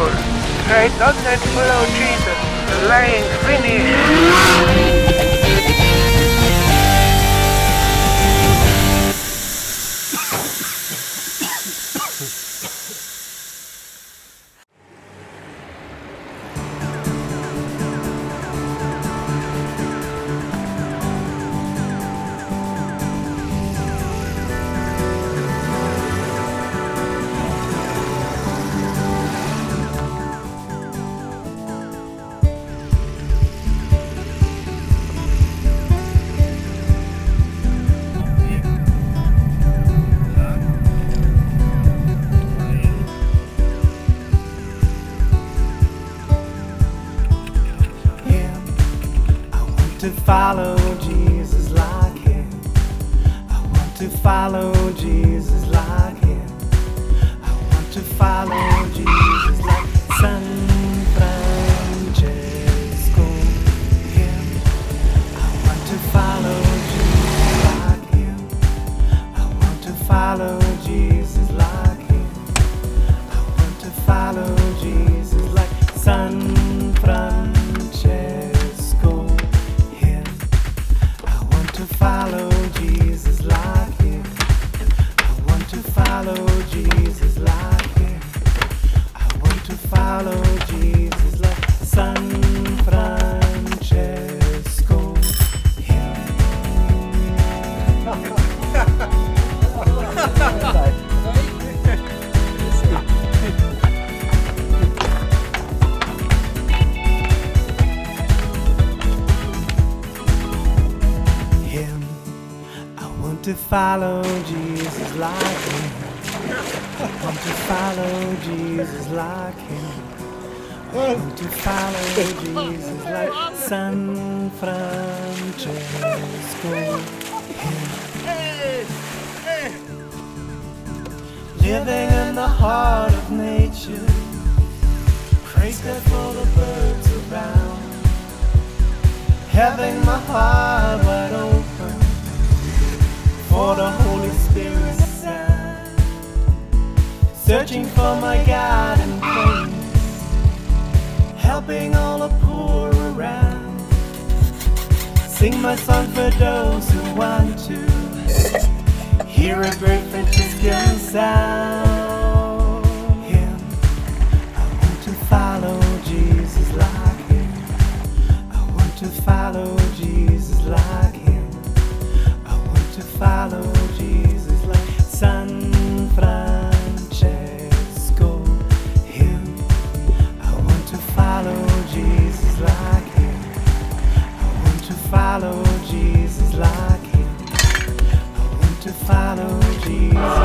Right on that follow Jesus. The line finish. Follow Jesus like him. I want to follow Jesus like him. I want to follow Jesus like San Francesco. Him. I want to follow Jesus like him. I want to follow follow Jesus like him. Want to follow Jesus like him. Want to follow Jesus like San Francesco. Living in the heart of nature. Praise God for the birds around. Having my heart wide open for the Holy Spirit's. Searching for my God in praise. Helping all the poor around. Sing my song for those who want to hear a great Franciscan sound. Him, I want to follow Jesus like him. I want to follow Jesus like him. To follow Jesus like San Francesco. Him, I want to follow Jesus like him. I want to follow Jesus like him. I want to follow Jesus.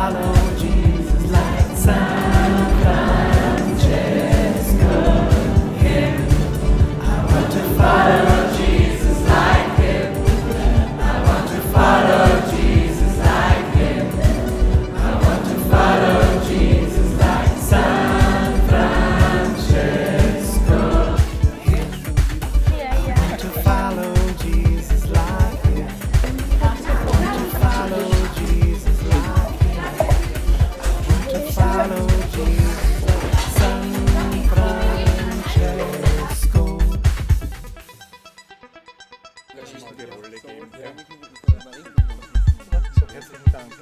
Follow Karıştırma rolle. Herzlichen Dank.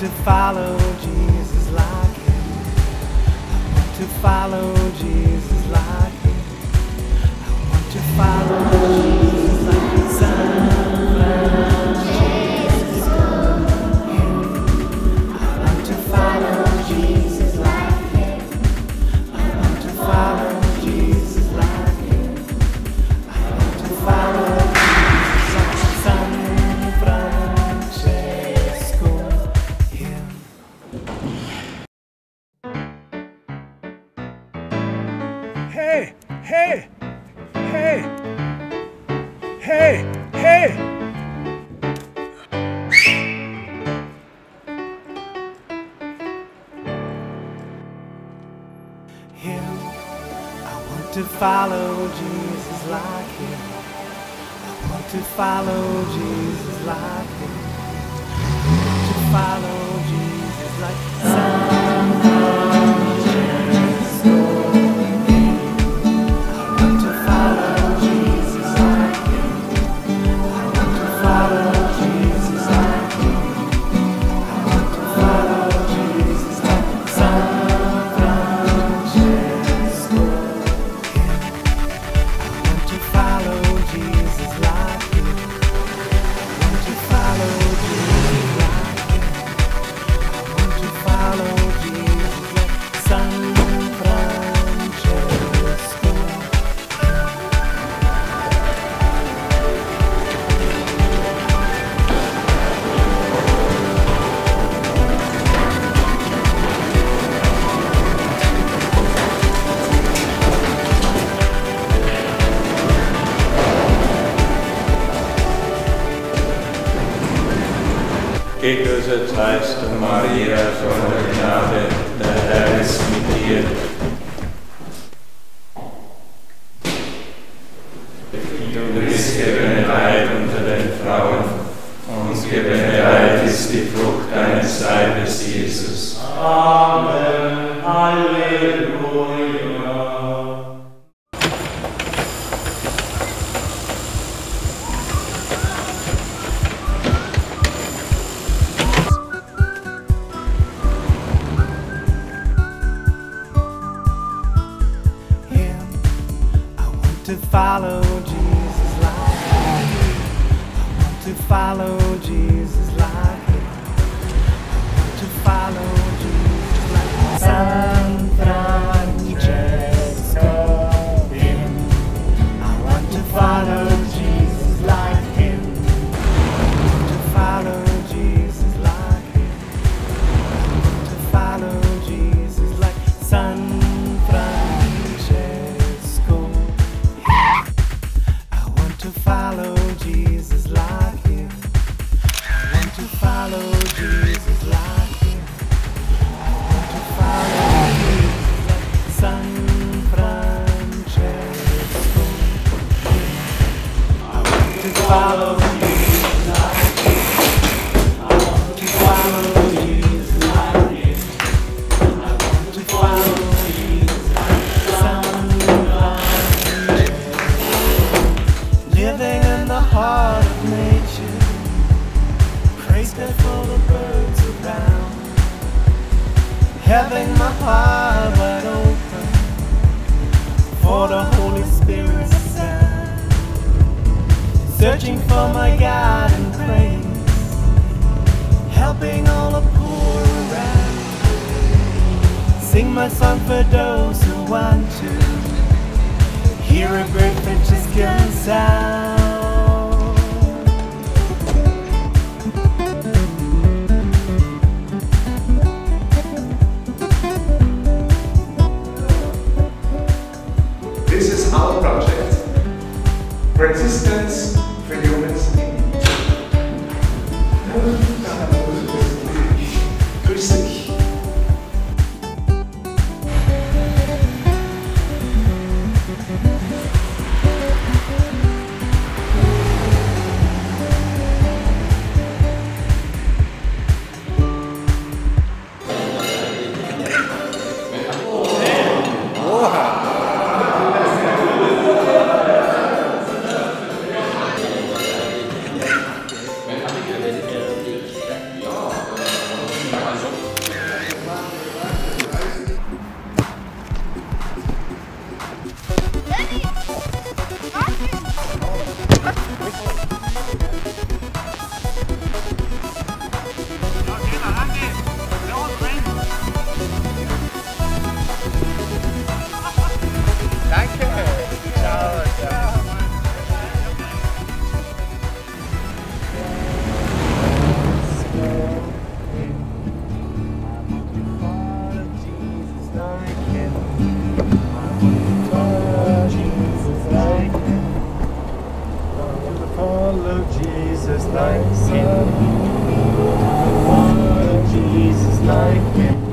to follow Jesus like him. I want to follow Jesus like him. I want to follow Jesus. Hey! Hey! Hey! Hey! Him, I want to follow Jesus like him. I want to follow Jesus like him. I want to follow Jesus like San Gegrüßet seist du, Maria, follow Jesus like him. I want to follow Jesus like him. I want to follow Jesus like San the birds around. Having my heart wide open for the Holy Spirit's sound. Searching for my God and praise. Helping all the poor around. Sing my song for those who want to hear a great Franciscan sound. Project. Resistance for of Jesus like him. One of Jesus like him.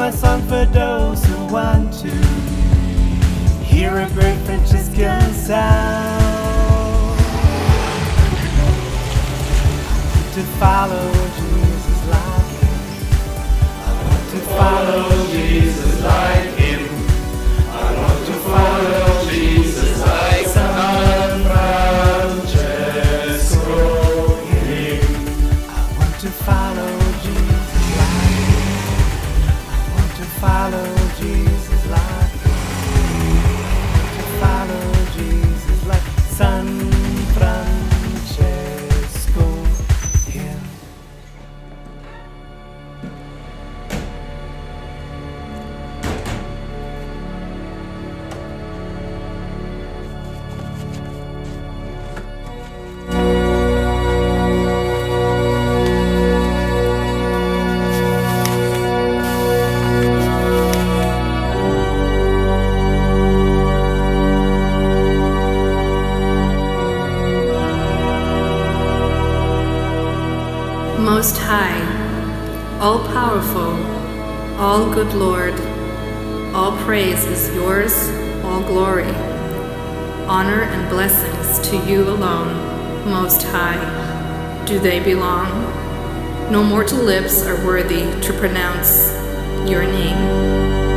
My song for those who want to. Hear a great Franciscan sound. To follow Jesus want to follow Jesus like praise is yours, all glory. Honor and blessings to you alone, Most High, do they belong. No mortal lips are worthy to pronounce your name.